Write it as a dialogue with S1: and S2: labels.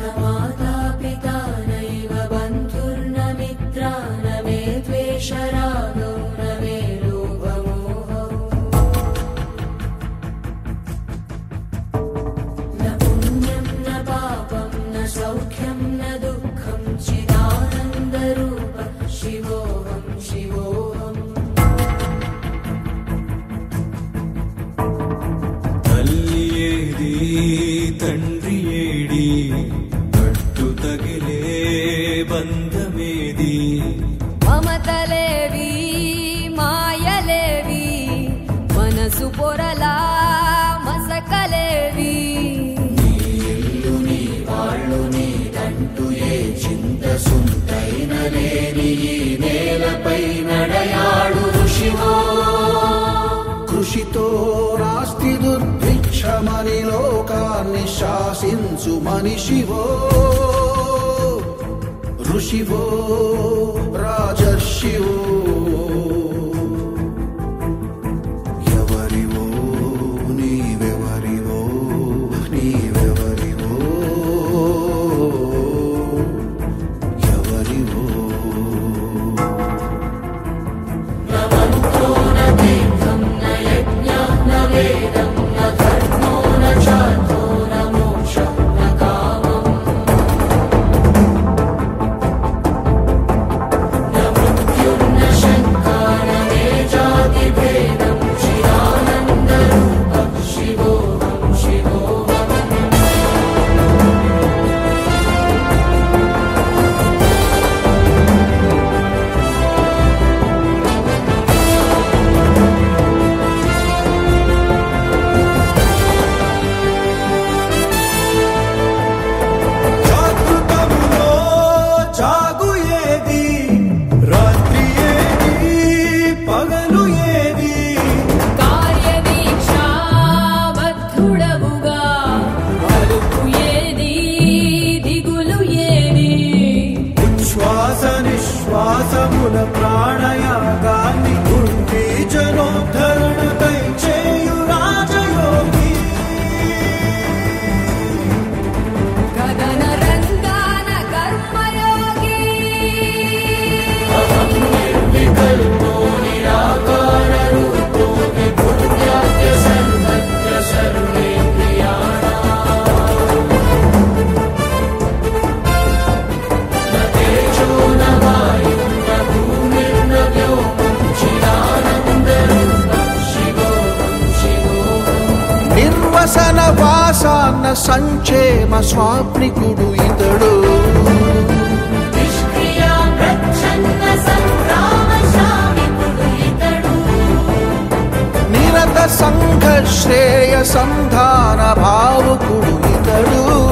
S1: नमाता పొరలా మసకలేవి.
S2: కృషితో రాస్తి దుర్భిక్షమని లోకాన్ని శాసించు మనిషివో ఋషివో.
S3: न।
S1: मन्त्रो न देवं न ने न
S3: वेदम्। శ్వాసముల ప్రాణయాగాన్ని
S2: వాసాన్న సంక్షేమ స్వాప్నికుడు ఇతడు. నిరత సంఘ శ్రేయ సంధాన భావకుడు ఇతడు.